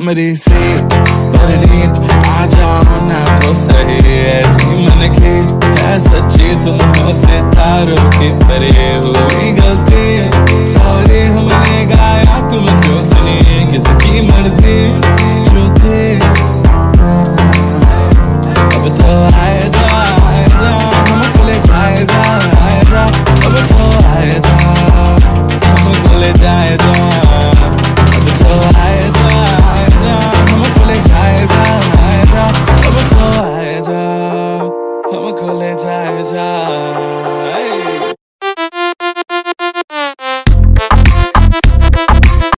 कमरे से परनीत आ जाओ ना तो सही ऐसी मन की। है सच्ची तुम हो सितारों के परे हुई गलती। सॉरी हमने गाया, तुम क्यों सुनी? किसकी मर्ज़ी? रह जा।